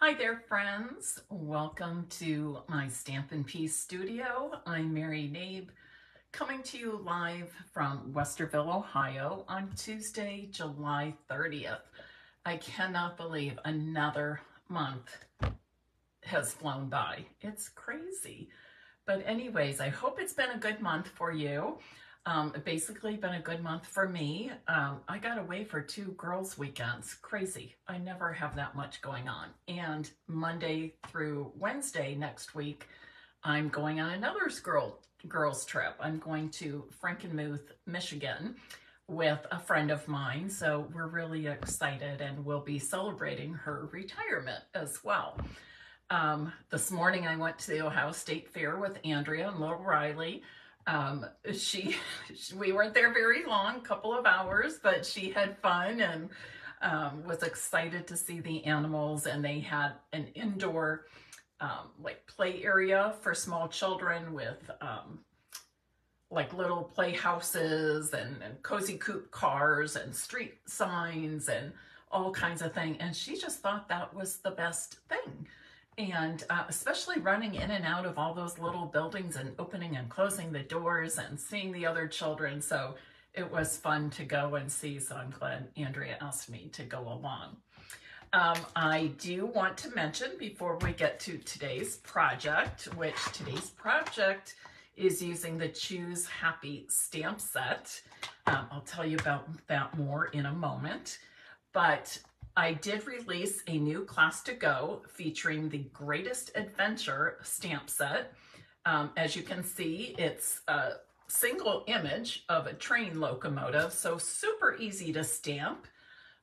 Hi there, friends. Welcome to my Stampin' Peace studio. I'm Mary Knabe, coming to you live from Westerville, Ohio on Tuesday, July 30th. I cannot believe another month has flown by. It's crazy. But anyways, I hope it's been a good month for you. Um, basically been a good month for me. Um, I got away for two girls' weekends. Crazy. I never have that much going on. And Monday through Wednesday next week, I'm going on another girl, girls trip. I'm going to Frankenmuth, Michigan with a friend of mine. So we're really excited and we'll be celebrating her retirement as well. Um, this morning I went to the Ohio State Fair with Andrea and little Riley. Um, she, we weren't there very long, couple of hours, but she had fun and um, was excited to see the animals. And they had an indoor um, like play area for small children with um, like little playhouses and, and Cozy Coupe cars and street signs and all kinds of things. And she just thought that was the best thing and uh, especially running in and out of all those little buildings and opening and closing the doors and seeing the other children. So it was fun to go and see. So I'm glad Andrea asked me to go along. Um, I do want to mention before we get to today's project, which today's project is using the Choose Happy stamp set. Um, I'll tell you about that more in a moment. But I did release a new class to go featuring the Greatest Adventure stamp set. Um, as you can see, it's a single image of a train locomotive, so super easy to stamp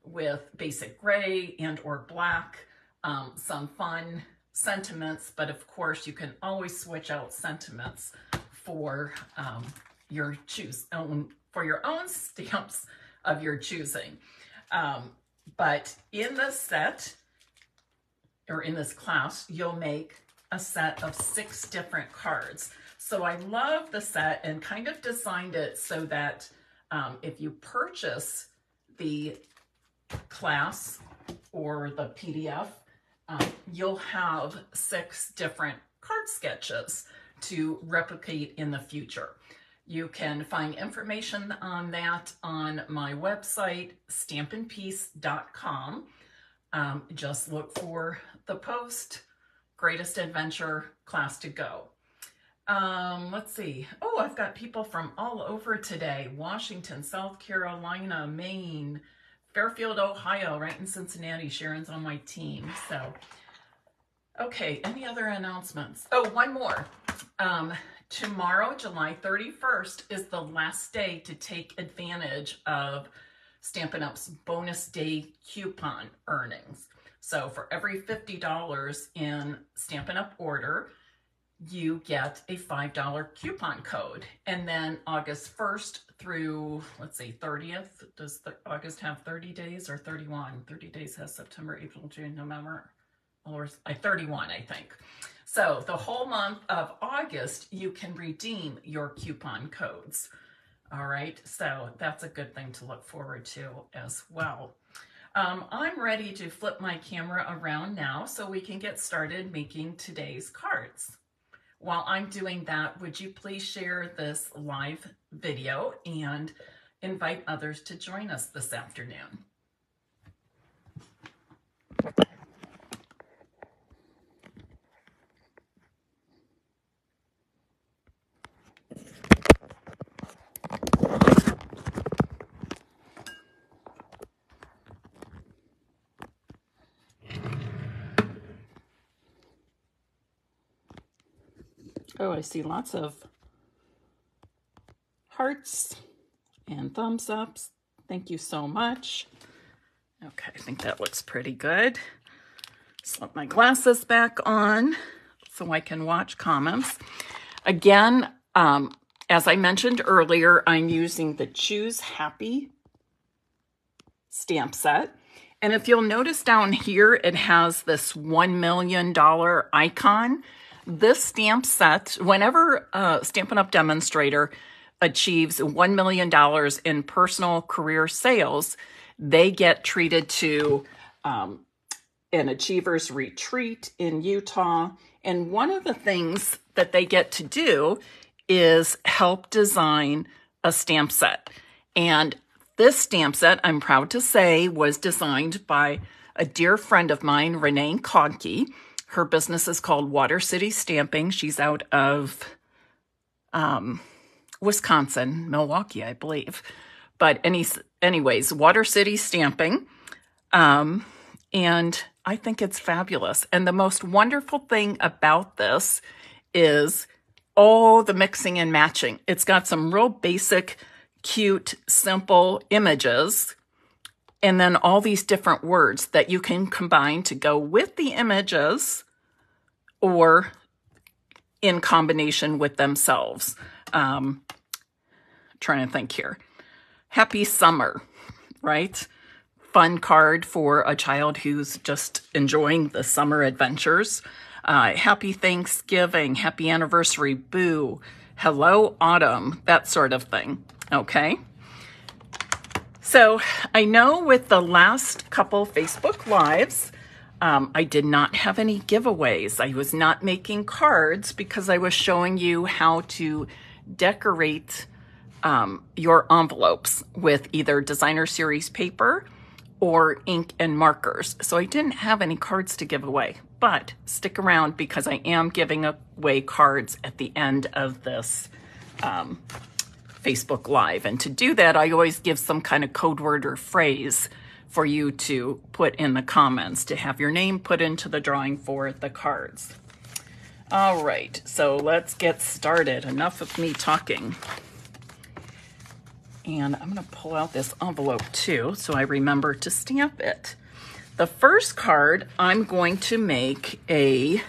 with basic gray and or black, um, some fun sentiments, but of course you can always switch out sentiments for um, your choose own for your own stamps of your choosing. Um, but in the set, or in this class, you'll make a set of six different cards. So I love the set and kind of designed it so that um, if you purchase the class or the PDF, um, you'll have six different card sketches to replicate in the future. You can find information on that on my website, stampinpeace.com. Um, just look for the post, Greatest Adventure Class to Go. Um, let's see. Oh, I've got people from all over today. Washington, South Carolina, Maine, Fairfield, Ohio, right in Cincinnati. Sharon's on my team. So, okay, any other announcements? Oh, one more. Um, Tomorrow, July 31st, is the last day to take advantage of Stampin' Up's bonus day coupon earnings. So for every $50 in Stampin' Up order, you get a $5 coupon code. And then August 1st through, let's see, 30th, does the, August have 30 days or 31? 30 days has September, April, June, November, or uh, 31, I think. So the whole month of August, you can redeem your coupon codes. All right, so that's a good thing to look forward to as well. Um, I'm ready to flip my camera around now so we can get started making today's cards. While I'm doing that, would you please share this live video and invite others to join us this afternoon? Oh, I see lots of hearts and thumbs ups. Thank you so much. Okay, I think that looks pretty good. Slip my glasses back on so I can watch comments. Again, um, as I mentioned earlier, I'm using the Choose Happy stamp set. And if you'll notice down here, it has this $1 million icon. This stamp set, whenever uh, Stampin' Up! Demonstrator achieves $1 million in personal career sales, they get treated to um, an Achievers Retreat in Utah. And one of the things that they get to do is help design a stamp set. And this stamp set, I'm proud to say, was designed by a dear friend of mine, Renee Conkey. Her business is called Water City Stamping. She's out of um, Wisconsin, Milwaukee, I believe. But any, anyways, Water City Stamping. Um, and I think it's fabulous. And the most wonderful thing about this is all the mixing and matching. It's got some real basic, cute, simple images and then all these different words that you can combine to go with the images or in combination with themselves. Um, trying to think here. Happy summer, right? Fun card for a child who's just enjoying the summer adventures. Uh, happy Thanksgiving, happy anniversary, boo, hello autumn, that sort of thing. Okay. So I know with the last couple Facebook Lives, um, I did not have any giveaways. I was not making cards because I was showing you how to decorate um, your envelopes with either designer series paper or ink and markers. So I didn't have any cards to give away, but stick around because I am giving away cards at the end of this um, Facebook Live. And to do that, I always give some kind of code word or phrase for you to put in the comments to have your name put into the drawing for the cards. All right, so let's get started. Enough of me talking. And I'm gonna pull out this envelope too so I remember to stamp it. The first card, I'm going to make a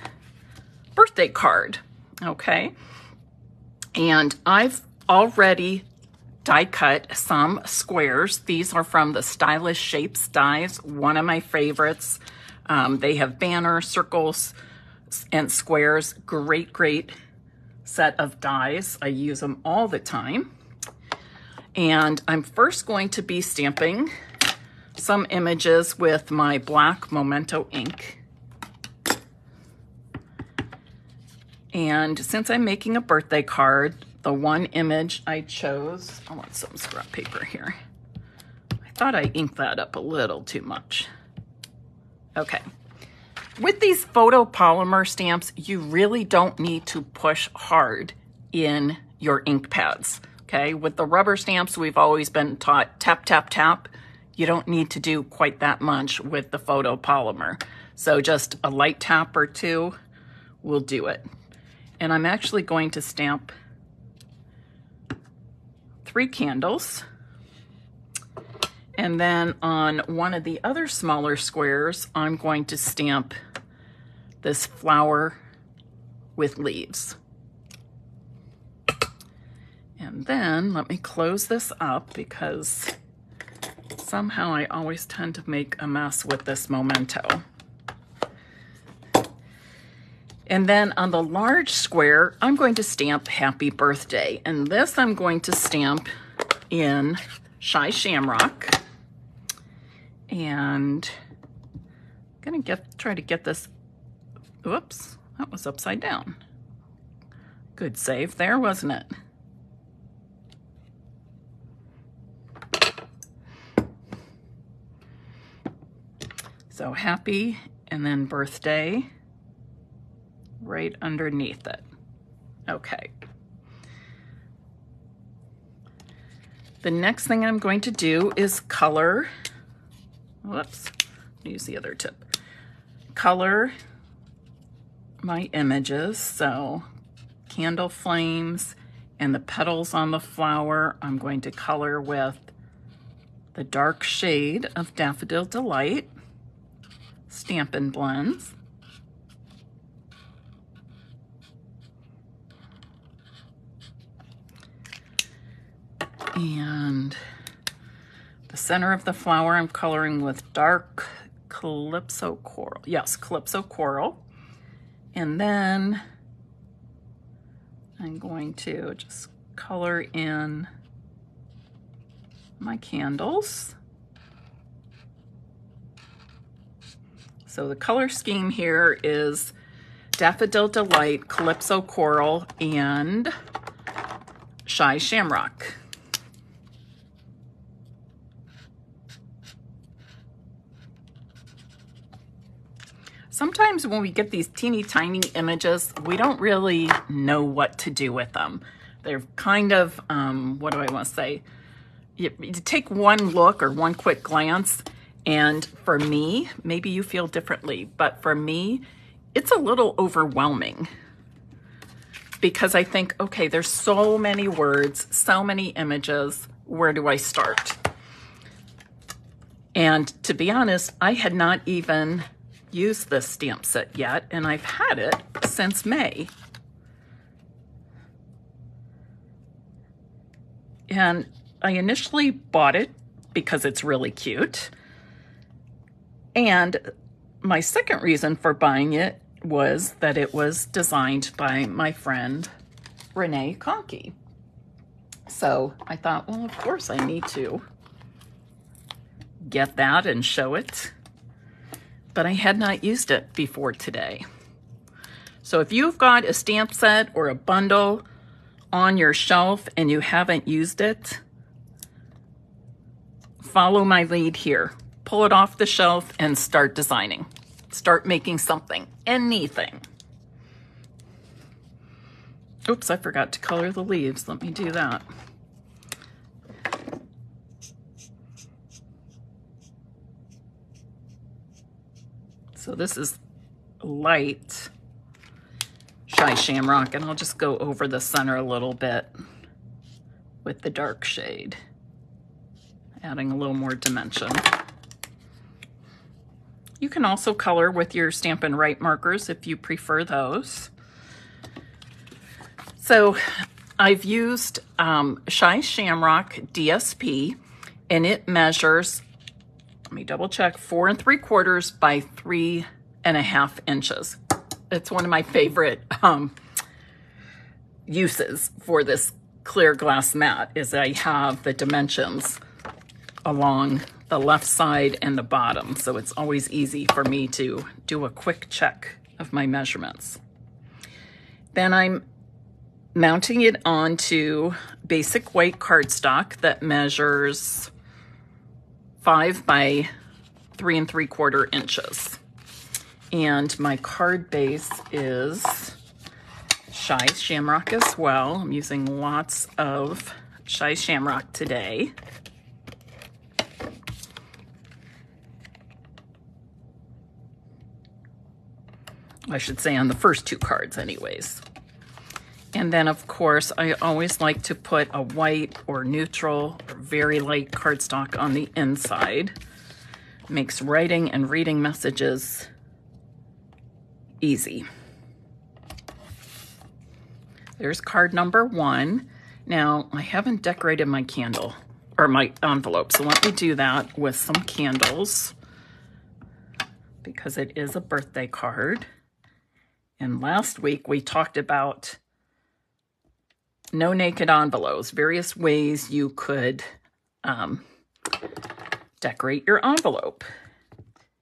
birthday card, okay? And I've already die cut some squares. These are from the Stylish Shapes dies, one of my favorites. Um, they have banners, circles, and squares. Great, great set of dies. I use them all the time. And I'm first going to be stamping some images with my black Memento ink. And since I'm making a birthday card, the one image I chose, I want some scrap paper here. I thought I inked that up a little too much. Okay. With these photopolymer stamps, you really don't need to push hard in your ink pads, okay? With the rubber stamps, we've always been taught tap, tap, tap. You don't need to do quite that much with the photopolymer. So just a light tap or two will do it. And I'm actually going to stamp three candles. And then on one of the other smaller squares, I'm going to stamp this flower with leaves. And then let me close this up because somehow I always tend to make a mess with this memento. And then on the large square, I'm going to stamp happy birthday. And this I'm going to stamp in Shy Shamrock. And I'm gonna get try to get this, whoops, that was upside down. Good save there, wasn't it? So happy and then birthday right underneath it. Okay. The next thing I'm going to do is color, whoops, use the other tip. Color my images. So candle flames and the petals on the flower, I'm going to color with the dark shade of Daffodil Delight Stampin' Blends. And the center of the flower I'm coloring with dark Calypso Coral. Yes, Calypso Coral. And then I'm going to just color in my candles. So the color scheme here is Daffodil Delight, Calypso Coral, and Shy Shamrock. Sometimes when we get these teeny tiny images, we don't really know what to do with them. They're kind of, um, what do I want to say? You, you take one look or one quick glance, and for me, maybe you feel differently, but for me, it's a little overwhelming because I think, okay, there's so many words, so many images. Where do I start? And to be honest, I had not even used this stamp set yet, and I've had it since May. And I initially bought it because it's really cute. And my second reason for buying it was that it was designed by my friend Renee Conkey. So I thought, well, of course I need to get that and show it. But I had not used it before today. So if you've got a stamp set or a bundle on your shelf and you haven't used it, follow my lead here. Pull it off the shelf and start designing start making something, anything. Oops, I forgot to color the leaves. Let me do that. So this is light Shy Shamrock, and I'll just go over the center a little bit with the dark shade, adding a little more dimension. You can also color with your Stampin' Write markers if you prefer those. So I've used um, Shy Shamrock DSP and it measures, let me double check, four and three quarters by three and a half inches. It's one of my favorite um, uses for this clear glass mat is I have the dimensions along the left side and the bottom. So it's always easy for me to do a quick check of my measurements. Then I'm mounting it onto basic white cardstock that measures five by three and three quarter inches. And my card base is Shy Shamrock as well. I'm using lots of Shy Shamrock today. I should say on the first two cards anyways. And then of course, I always like to put a white or neutral or very light cardstock on the inside. Makes writing and reading messages easy. There's card number one. Now, I haven't decorated my candle or my envelope, so let me do that with some candles because it is a birthday card. And last week we talked about no naked envelopes, various ways you could um, decorate your envelope.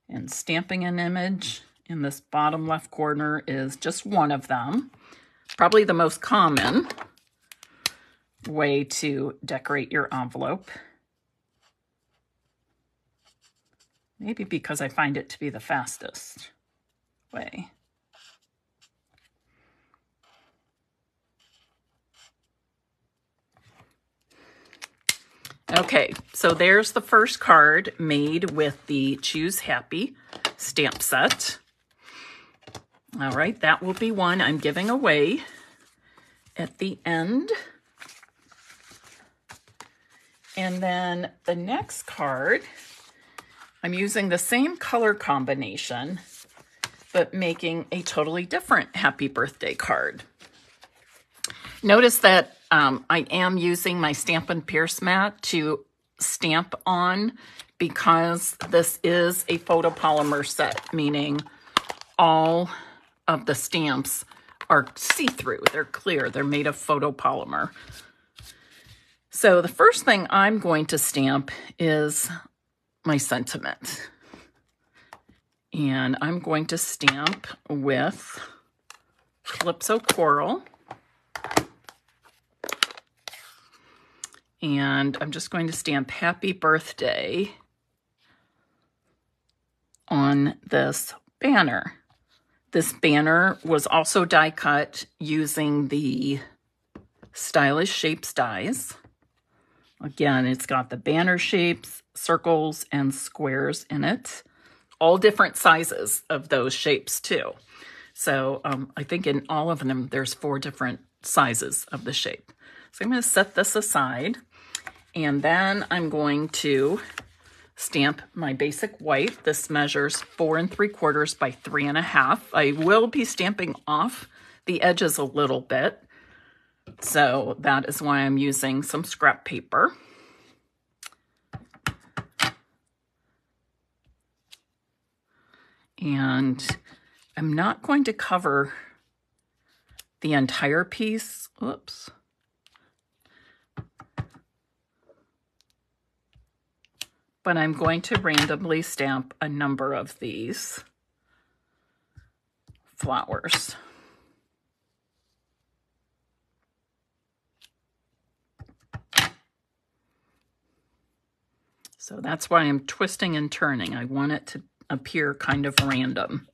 And stamping an image in this bottom left corner is just one of them. Probably the most common way to decorate your envelope. Maybe because I find it to be the fastest way. Okay, so there's the first card made with the Choose Happy stamp set. All right, that will be one I'm giving away at the end. And then the next card, I'm using the same color combination, but making a totally different happy birthday card. Notice that um, I am using my Stampin' Pierce mat to stamp on because this is a photopolymer set, meaning all of the stamps are see-through. They're clear. They're made of photopolymer. So the first thing I'm going to stamp is my sentiment. And I'm going to stamp with Calypso Coral. And I'm just going to stamp Happy Birthday on this banner. This banner was also die cut using the Stylish Shapes dies. Again, it's got the banner shapes, circles, and squares in it. All different sizes of those shapes too. So um, I think in all of them, there's four different sizes of the shape. So I'm going to set this aside. And then I'm going to stamp my basic white. This measures four and three quarters by three and a half. I will be stamping off the edges a little bit. So that is why I'm using some scrap paper. And I'm not going to cover the entire piece. Oops. But I'm going to randomly stamp a number of these flowers. So that's why I'm twisting and turning. I want it to appear kind of random.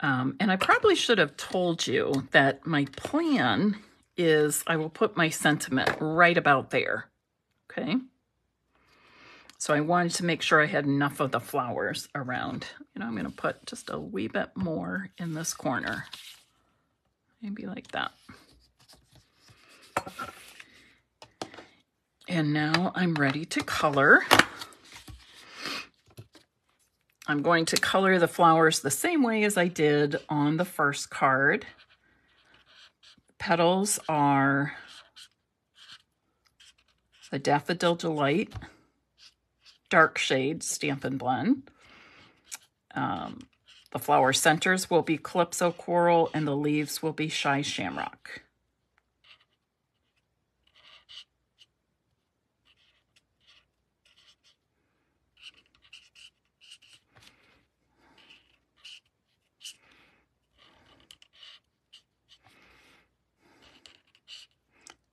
Um, and I probably should have told you that my plan is I will put my sentiment right about there, okay? So I wanted to make sure I had enough of the flowers around. You know, I'm going to put just a wee bit more in this corner. Maybe like that. And now I'm ready to color. I'm going to color the flowers the same way as I did on the first card petals are the Daffodil Delight dark shade Stampin' Blend. Um, the flower centers will be Calypso Coral and the leaves will be Shy Shamrock.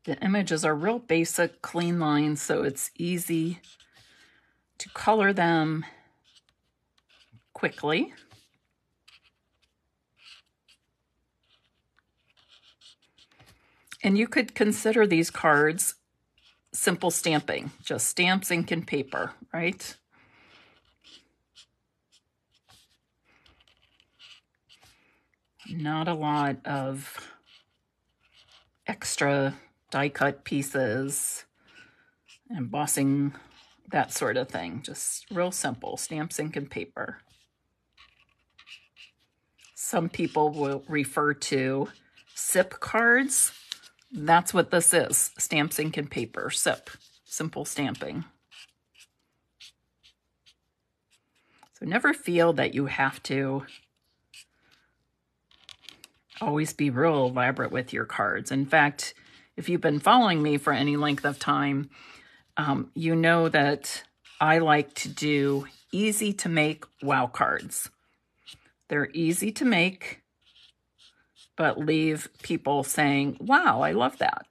The images are real basic, clean lines, so it's easy to color them quickly. And you could consider these cards simple stamping, just stamps, ink, and paper, right? Not a lot of extra die cut pieces, embossing, that sort of thing. Just real simple, stamps, ink, and paper. Some people will refer to SIP cards. That's what this is, stamps, ink, and paper, SIP, simple stamping. So never feel that you have to always be real elaborate with your cards. In fact, if you've been following me for any length of time, um, you know that I like to do easy to make wow cards. They're easy to make, but leave people saying, wow, I love that.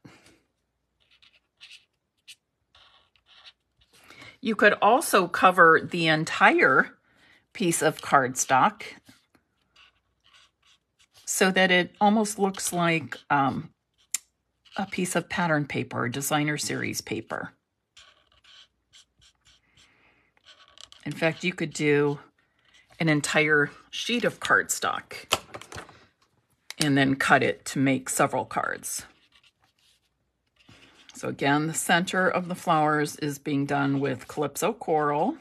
You could also cover the entire piece of cardstock so that it almost looks like um, a piece of pattern paper, designer series paper. In fact, you could do an entire sheet of cardstock and then cut it to make several cards. So again, the center of the flowers is being done with Calypso Coral.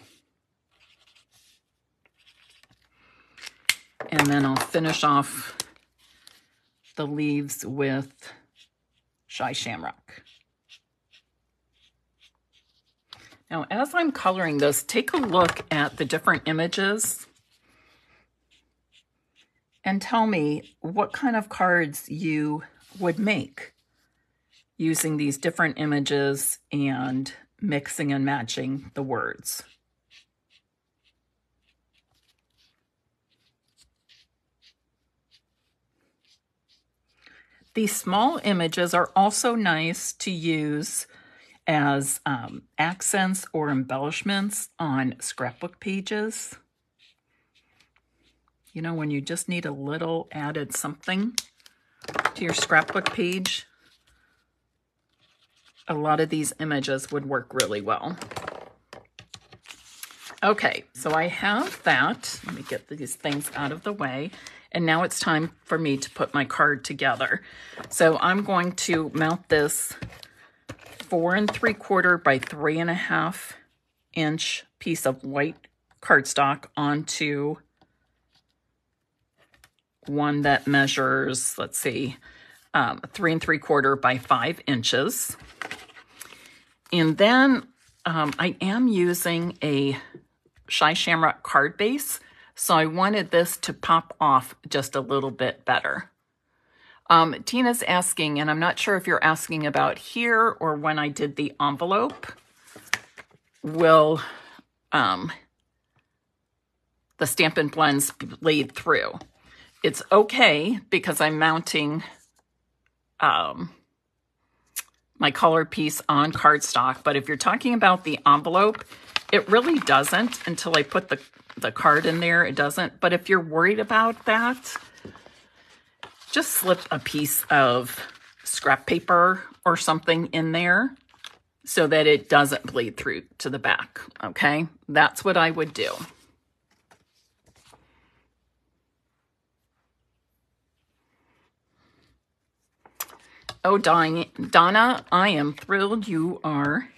And then I'll finish off the leaves with Shy Shamrock. Now, as I'm coloring this, take a look at the different images and tell me what kind of cards you would make using these different images and mixing and matching the words. These small images are also nice to use as um, accents or embellishments on scrapbook pages. You know, when you just need a little added something to your scrapbook page, a lot of these images would work really well. Okay, so I have that. Let me get these things out of the way. And now it's time for me to put my card together. So I'm going to mount this four and three quarter by three and a half inch piece of white cardstock onto one that measures, let's see, um, three and three quarter by five inches. And then um, I am using a Shy Shamrock card base, so I wanted this to pop off just a little bit better. Um, Tina's asking, and I'm not sure if you're asking about here or when I did the envelope, will um, the Stampin' Blends bleed through? It's okay because I'm mounting um, my color piece on cardstock, but if you're talking about the envelope, it really doesn't until I put the, the card in there. It doesn't. But if you're worried about that, just slip a piece of scrap paper or something in there so that it doesn't bleed through to the back, okay? That's what I would do. Oh, Donna, I am thrilled you are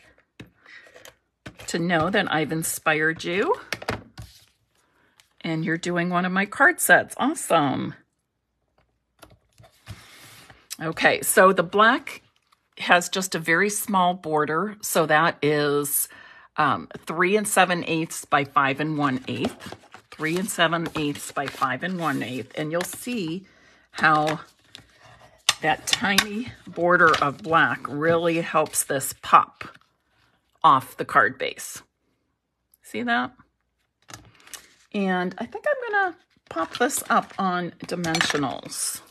to know that I've inspired you and you're doing one of my card sets. Awesome. Okay, so the black has just a very small border. So that is um, three and seven eighths by five and one eighth. Three and seven eighths by five and one eighth. And you'll see how that tiny border of black really helps this pop off the card base. See that? And I think I'm going to pop this up on dimensionals.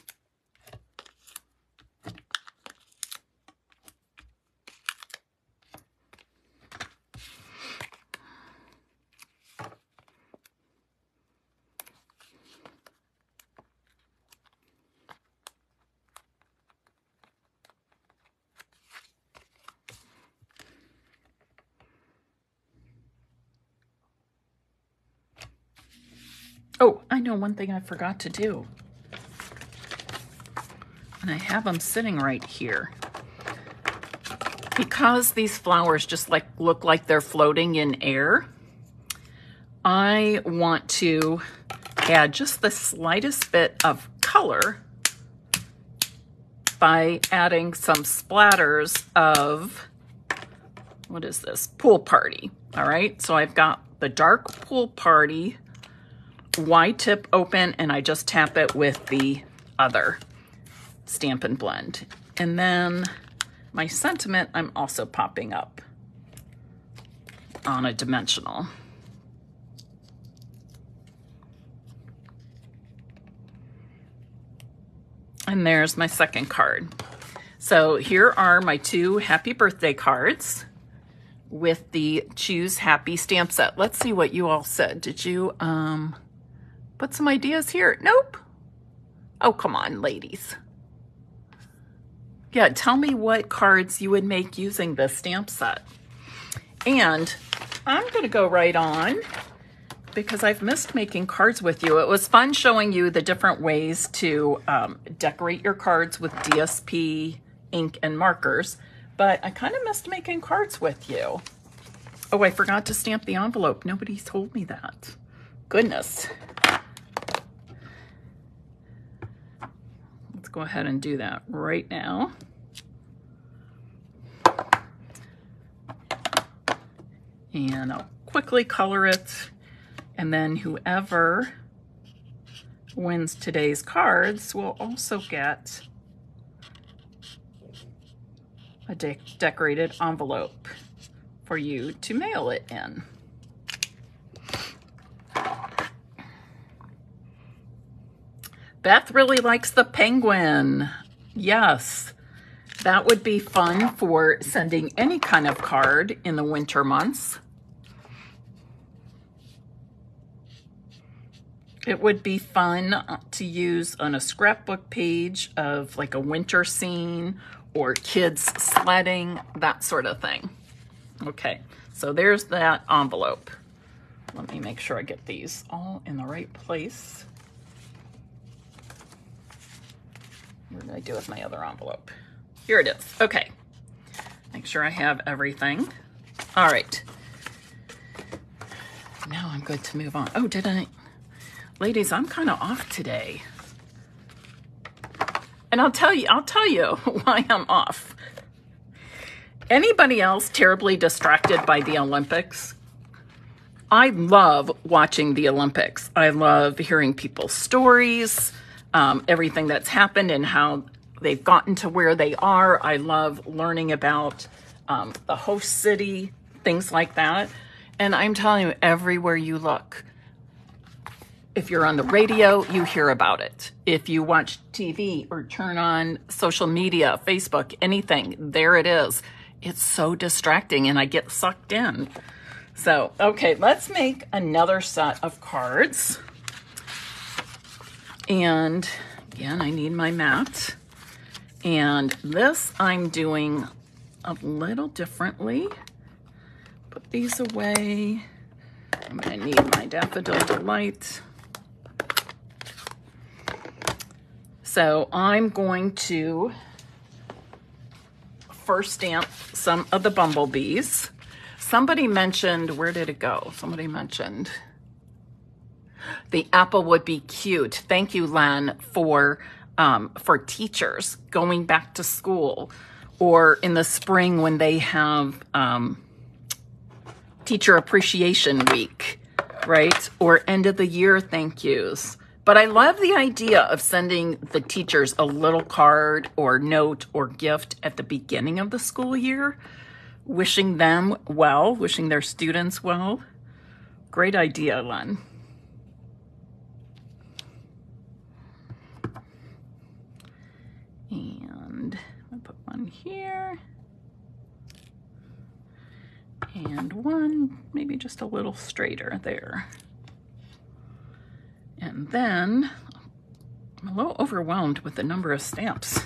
Oh, I know one thing I forgot to do. And I have them sitting right here. Because these flowers just like look like they're floating in air, I want to add just the slightest bit of color by adding some splatters of, what is this, Pool Party. All right, so I've got the dark Pool Party Y tip open and I just tap it with the other Stampin' Blend. And then my sentiment I'm also popping up on a dimensional. And there's my second card. So here are my two happy birthday cards with the choose happy stamp set. Let's see what you all said. Did you, um, Put some ideas here. Nope. Oh, come on, ladies. Yeah, tell me what cards you would make using this stamp set. And I'm going to go right on because I've missed making cards with you. It was fun showing you the different ways to um, decorate your cards with DSP ink and markers, but I kind of missed making cards with you. Oh, I forgot to stamp the envelope. Nobody told me that. Goodness. Go ahead and do that right now. And I'll quickly color it. And then whoever wins today's cards will also get a de decorated envelope for you to mail it in. Beth really likes the penguin. Yes, that would be fun for sending any kind of card in the winter months. It would be fun to use on a scrapbook page of like a winter scene or kids sledding, that sort of thing. Okay, so there's that envelope. Let me make sure I get these all in the right place. What did I do with my other envelope? Here it is. Okay. Make sure I have everything. All right. Now I'm good to move on. Oh, did I? Ladies, I'm kind of off today. And I'll tell you, I'll tell you why I'm off. Anybody else terribly distracted by the Olympics? I love watching the Olympics. I love hearing people's stories um, everything that's happened and how they've gotten to where they are. I love learning about um, the host city, things like that. And I'm telling you, everywhere you look, if you're on the radio, you hear about it. If you watch TV or turn on social media, Facebook, anything, there it is. It's so distracting and I get sucked in. So, okay, let's make another set of cards. And again, I need my mat. And this I'm doing a little differently. Put these away. I'm gonna need my Daffodil Delight. So I'm going to first stamp some of the bumblebees. Somebody mentioned, where did it go? Somebody mentioned the apple would be cute. Thank you, Len, for um, for teachers going back to school or in the spring when they have um, teacher appreciation week, right? Or end of the year thank yous. But I love the idea of sending the teachers a little card or note or gift at the beginning of the school year, wishing them well, wishing their students well. Great idea, Len. Here. And one, maybe just a little straighter there. And then I'm a little overwhelmed with the number of stamps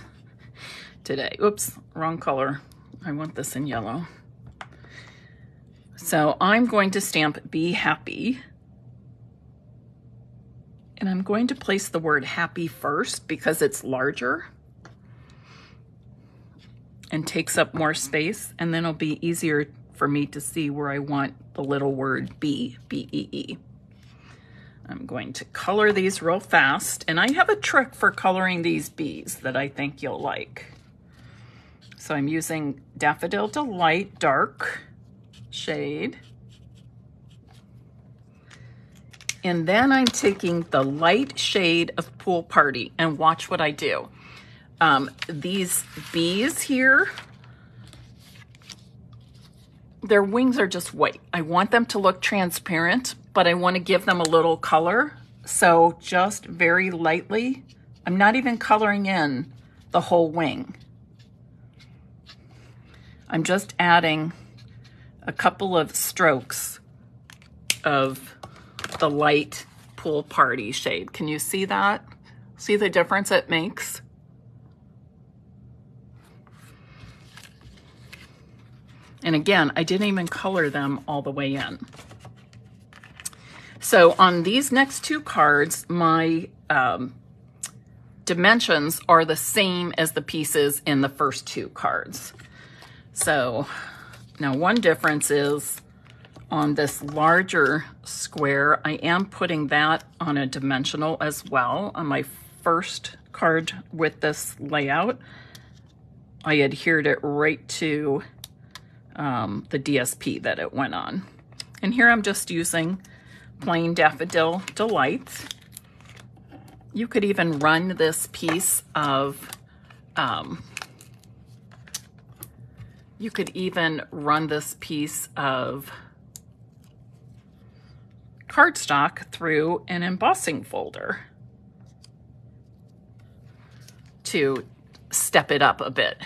today. Oops, wrong color. I want this in yellow. So I'm going to stamp Be Happy. And I'm going to place the word happy first because it's larger and takes up more space and then it'll be easier for me to see where I want the little word B, B-E-E. I'm going to color these real fast and I have a trick for coloring these bees that I think you'll like. So I'm using Daffodil Delight Dark shade. And then I'm taking the light shade of Pool Party and watch what I do. Um, these bees here, their wings are just white. I want them to look transparent, but I want to give them a little color. So just very lightly, I'm not even coloring in the whole wing. I'm just adding a couple of strokes of the light pool party shade. Can you see that? See the difference it makes? And again, I didn't even color them all the way in. So on these next two cards, my um, dimensions are the same as the pieces in the first two cards. So now one difference is on this larger square, I am putting that on a dimensional as well. On my first card with this layout, I adhered it right to um, the DSP that it went on. And here I'm just using plain Daffodil Delight. You could even run this piece of um, You could even run this piece of cardstock through an embossing folder to step it up a bit.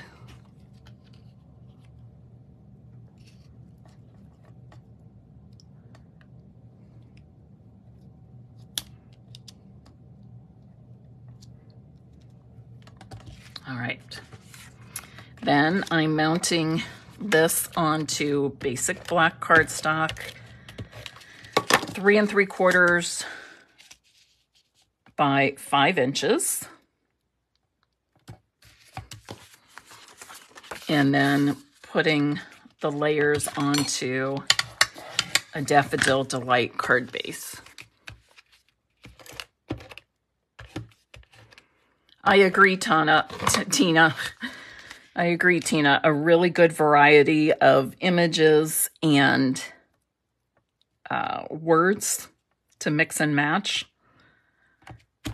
All right. Then I'm mounting this onto basic black cardstock, three and three quarters by five inches. And then putting the layers onto a Daffodil Delight card base. I agree, Tana, Tina. I agree, Tina. A really good variety of images and uh, words to mix and match.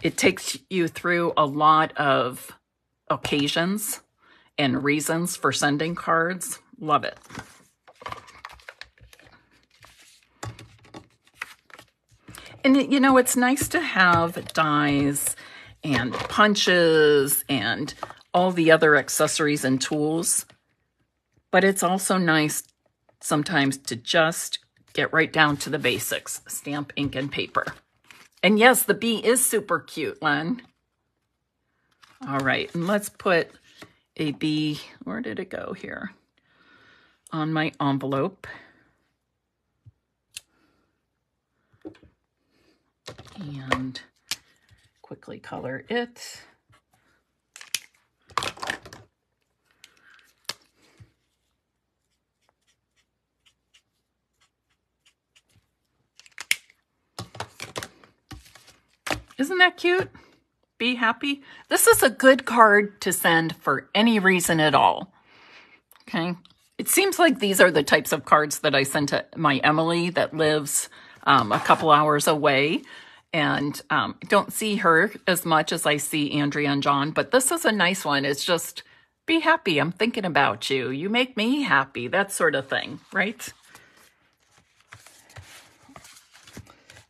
It takes you through a lot of occasions and reasons for sending cards. Love it. And, you know, it's nice to have dies and punches and all the other accessories and tools. But it's also nice sometimes to just get right down to the basics, stamp, ink, and paper. And yes, the bee is super cute, Len. All right, and let's put a bee, where did it go here? On my envelope. And quickly color it. Isn't that cute? Be happy. This is a good card to send for any reason at all. Okay. It seems like these are the types of cards that I send to my Emily that lives um, a couple hours away and um, don't see her as much as I see Andrea and John, but this is a nice one. It's just be happy. I'm thinking about you. You make me happy. That sort of thing, right?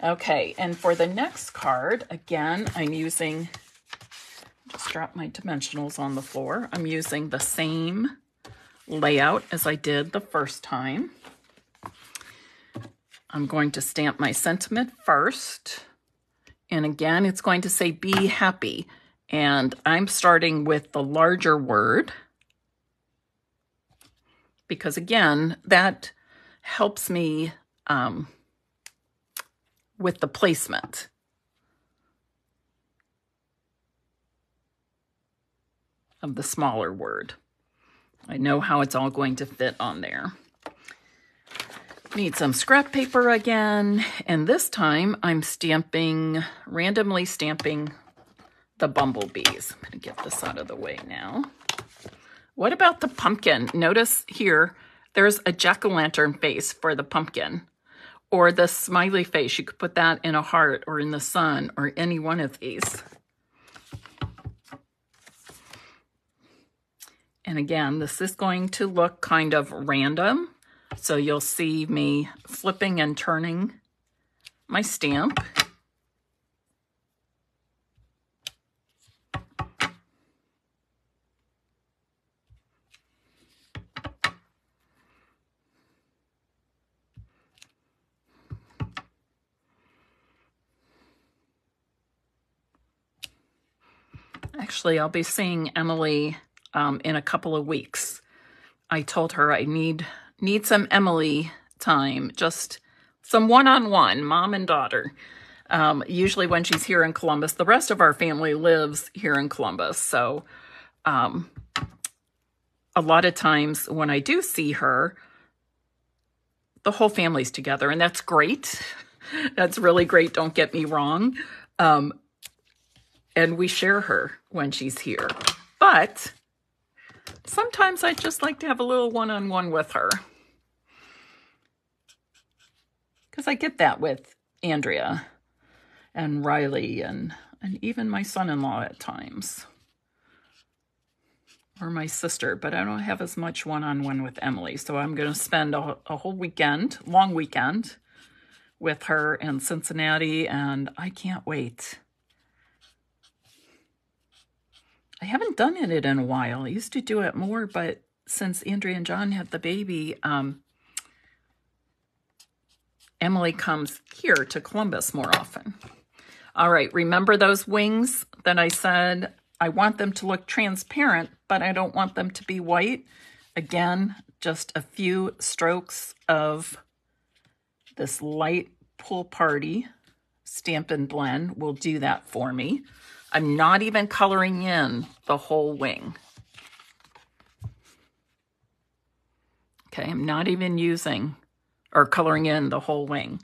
Okay, and for the next card, again, I'm using, just drop my dimensionals on the floor. I'm using the same layout as I did the first time. I'm going to stamp my sentiment first. And again, it's going to say be happy. And I'm starting with the larger word because again, that helps me um, with the placement. of the smaller word. I know how it's all going to fit on there. Need some scrap paper again, and this time I'm stamping, randomly stamping the bumblebees. I'm to get this out of the way now. What about the pumpkin? Notice here, there's a jack-o'-lantern face for the pumpkin. Or the smiley face, you could put that in a heart or in the sun or any one of these. And again, this is going to look kind of random so you'll see me flipping and turning my stamp. Actually, I'll be seeing Emily um, in a couple of weeks. I told her I need need some Emily time, just some one-on-one, mom and daughter. Um, usually when she's here in Columbus, the rest of our family lives here in Columbus. So um, a lot of times when I do see her, the whole family's together and that's great. that's really great. Don't get me wrong. Um, and we share her when she's here. But sometimes I'd just like to have a little one-on-one -on -one with her. Because I get that with Andrea and Riley and, and even my son-in-law at times. or my sister, but I don't have as much one-on-one with Emily. So I'm going to spend a, a whole weekend, long weekend, with her in Cincinnati, and I can't wait. I haven't done it in a while. I used to do it more, but since Andrea and John had the baby, um, Emily comes here to Columbus more often. All right, remember those wings that I said I want them to look transparent, but I don't want them to be white. Again, just a few strokes of this light Pool Party Stampin' Blend will do that for me. I'm not even coloring in the whole wing. Okay, I'm not even using or coloring in the whole wing.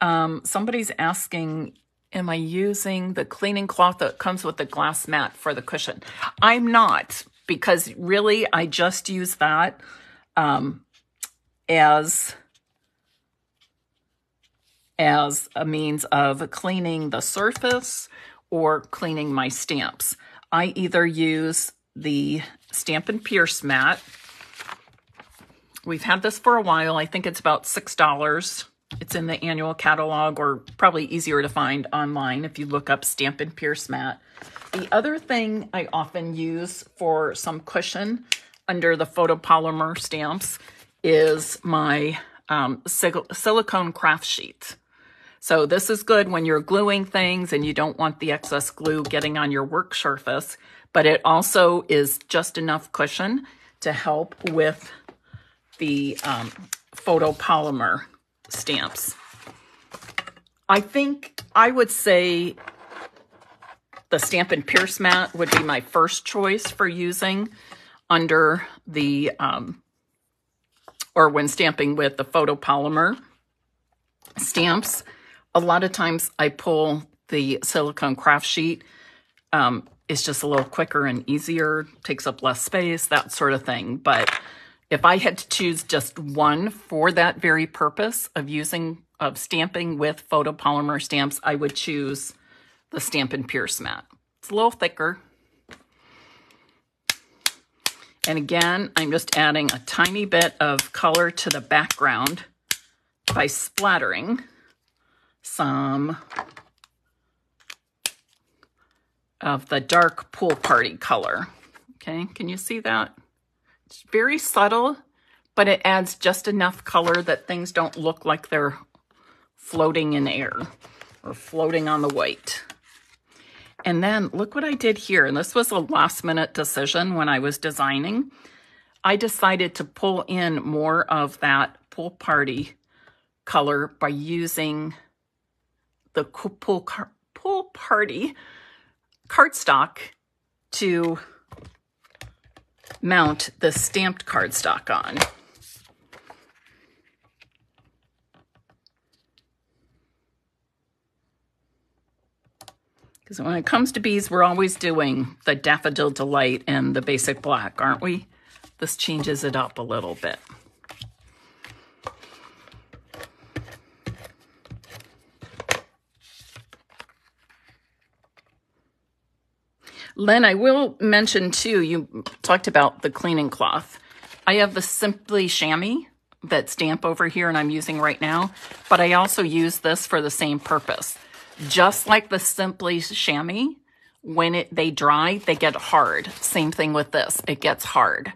Um, somebody's asking am I using the cleaning cloth that comes with the glass mat for the cushion? I'm not, because really I just use that um, as, as a means of cleaning the surface or cleaning my stamps. I either use the Stampin' Pierce mat. We've had this for a while. I think it's about $6 it's in the annual catalog or probably easier to find online if you look up Stampin' Pierce Mat. The other thing I often use for some cushion under the photopolymer stamps is my um, silicone craft sheet. So this is good when you're gluing things and you don't want the excess glue getting on your work surface, but it also is just enough cushion to help with the um, photopolymer stamps. I think I would say the Stampin' Pierce mat would be my first choice for using under the, um, or when stamping with the photopolymer stamps. A lot of times I pull the silicone craft sheet. Um, it's just a little quicker and easier, takes up less space, that sort of thing. But if I had to choose just one for that very purpose of using, of stamping with photopolymer stamps, I would choose the Stampin' Pierce mat. It's a little thicker. And again, I'm just adding a tiny bit of color to the background by splattering some of the dark pool party color. Okay, can you see that? It's very subtle, but it adds just enough color that things don't look like they're floating in air or floating on the white. And then look what I did here. And this was a last minute decision when I was designing. I decided to pull in more of that pool party color by using the pool, pool party cardstock to mount the stamped cardstock on. Because when it comes to bees, we're always doing the Daffodil Delight and the basic black, aren't we? This changes it up a little bit. Lynn, I will mention too, you talked about the cleaning cloth. I have the Simply Chamois that's damp over here and I'm using right now, but I also use this for the same purpose. Just like the Simply Chamois, when it they dry, they get hard. Same thing with this, it gets hard.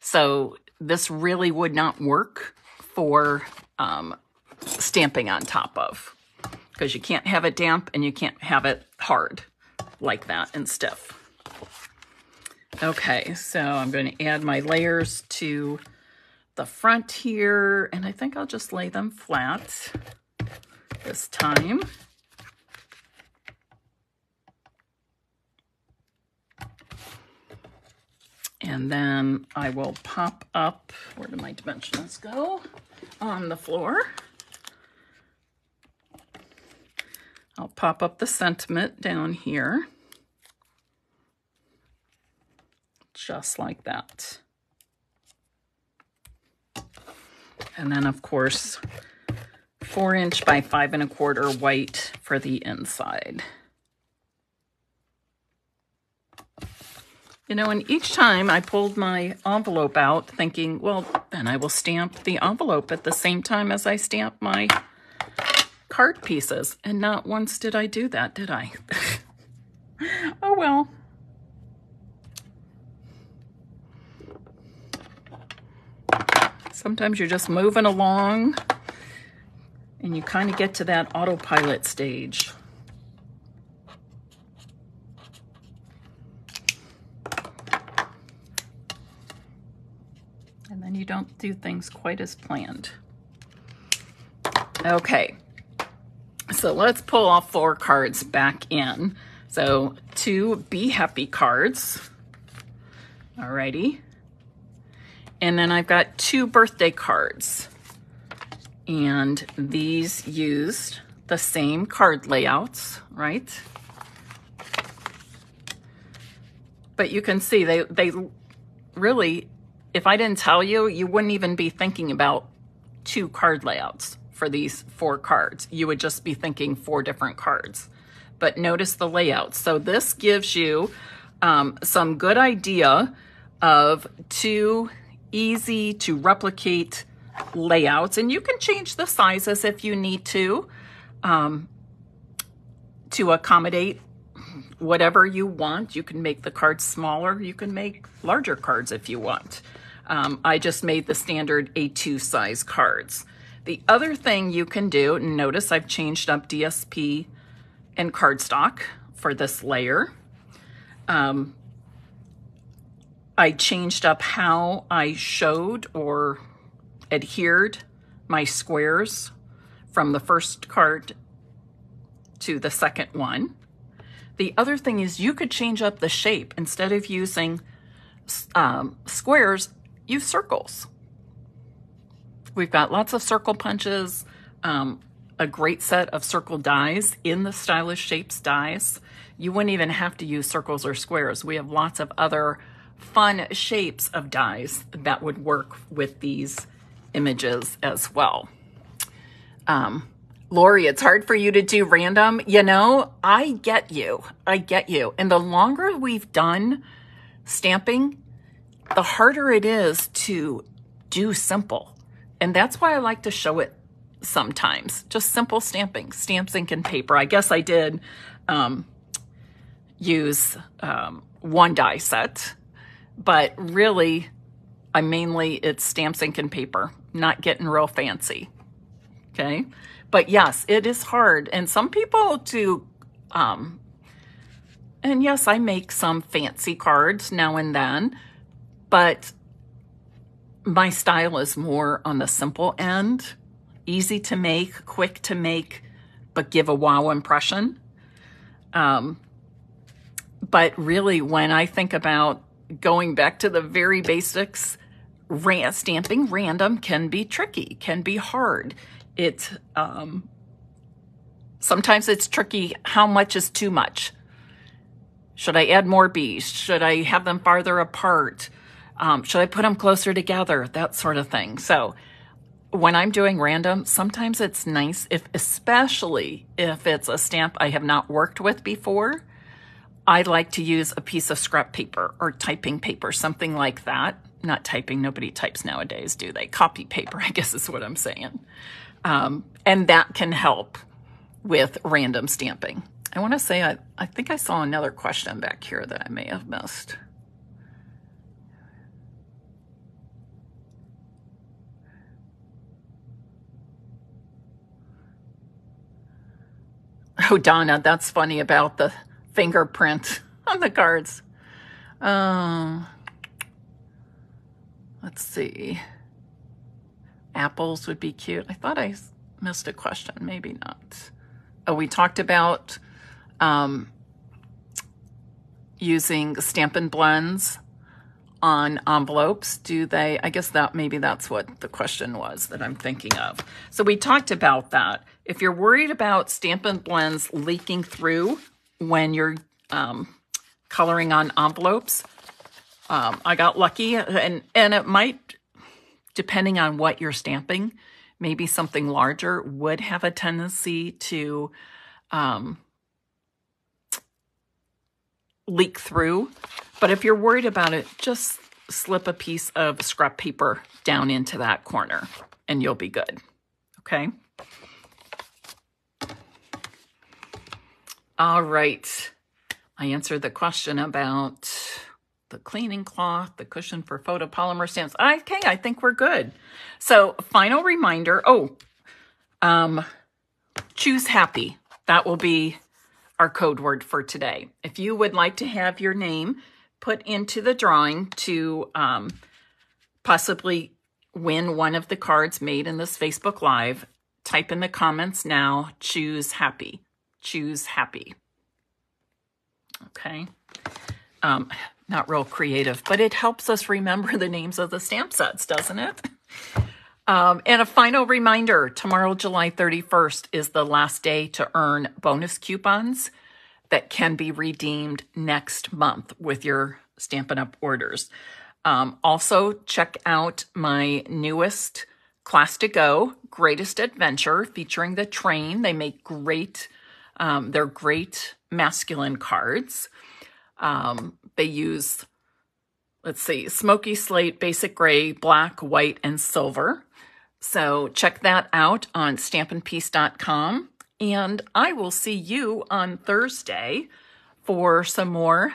So this really would not work for um, stamping on top of because you can't have it damp and you can't have it hard like that and stiff. Okay, so I'm going to add my layers to the front here, and I think I'll just lay them flat this time. And then I will pop up, where do my dimensionals go? On the floor. I'll pop up the sentiment down here. Just like that. And then, of course, four inch by five and a quarter white for the inside. You know, and each time I pulled my envelope out thinking, well, then I will stamp the envelope at the same time as I stamp my card pieces. And not once did I do that, did I? oh, well. Sometimes you're just moving along and you kind of get to that autopilot stage. And then you don't do things quite as planned. Okay, so let's pull all four cards back in. So two Be Happy cards. Alrighty. And then I've got two birthday cards. And these used the same card layouts, right? But you can see they, they really, if I didn't tell you, you wouldn't even be thinking about two card layouts for these four cards. You would just be thinking four different cards. But notice the layout. So this gives you um, some good idea of two easy to replicate layouts. And you can change the sizes if you need to, um, to accommodate whatever you want. You can make the cards smaller. You can make larger cards if you want. Um, I just made the standard A2 size cards. The other thing you can do, notice I've changed up DSP and cardstock for this layer. Um, I changed up how I showed or adhered my squares from the first card to the second one. The other thing is you could change up the shape. Instead of using um, squares, use circles. We've got lots of circle punches, um, a great set of circle dies in the Stylish Shapes dies. You wouldn't even have to use circles or squares. We have lots of other fun shapes of dies that would work with these images as well. Um, Lori, it's hard for you to do random. You know, I get you. I get you. And the longer we've done stamping, the harder it is to do simple. And that's why I like to show it sometimes. Just simple stamping, stamps, ink, and paper. I guess I did um, use um, one die set, but really, I mainly, it's stamps, ink, and paper, not getting real fancy. Okay. But yes, it is hard. And some people do, um, and yes, I make some fancy cards now and then, but my style is more on the simple end, easy to make, quick to make, but give a wow impression. Um, but really, when I think about going back to the very basics, stamping random can be tricky, can be hard. It's um, sometimes it's tricky. How much is too much? Should I add more bees? Should I have them farther apart? Um, should I put them closer together? That sort of thing. So when I'm doing random, sometimes it's nice if, especially if it's a stamp I have not worked with before, I like to use a piece of scrap paper or typing paper, something like that. Not typing, nobody types nowadays, do they? Copy paper, I guess is what I'm saying. Um, and that can help with random stamping. I want to say, I, I think I saw another question back here that I may have missed. Oh, Donna, that's funny about the fingerprint on the cards. Um, let's see. Apples would be cute. I thought I missed a question. Maybe not. Oh, we talked about um, using Stampin' Blends on envelopes. Do they, I guess that maybe that's what the question was that I'm thinking of. So we talked about that. If you're worried about Stampin' Blends leaking through when you're um, coloring on envelopes. Um, I got lucky, and, and it might, depending on what you're stamping, maybe something larger would have a tendency to um, leak through. But if you're worried about it, just slip a piece of scrap paper down into that corner and you'll be good. Okay. All right. I answered the question about the cleaning cloth, the cushion for photopolymer stamps. Okay, I think we're good. So final reminder. Oh, um, choose happy. That will be our code word for today. If you would like to have your name put into the drawing to um, possibly win one of the cards made in this Facebook Live, type in the comments now, choose happy. Choose happy. Okay. Um, not real creative, but it helps us remember the names of the stamp sets, doesn't it? Um, and a final reminder, tomorrow, July 31st, is the last day to earn bonus coupons that can be redeemed next month with your Stampin' Up! orders. Um, also, check out my newest Class to Go Greatest Adventure featuring the train. They make great, um, they're great masculine cards. Um, they use, let's see, smoky slate, basic gray, black, white, and silver. So check that out on stampinpeace.com. And I will see you on Thursday for some more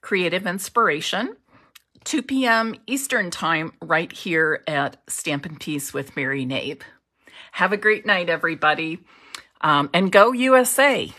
creative inspiration. 2 p.m. Eastern Time, right here at Stampin' Peace with Mary Knabe. Have a great night, everybody, um, and go USA!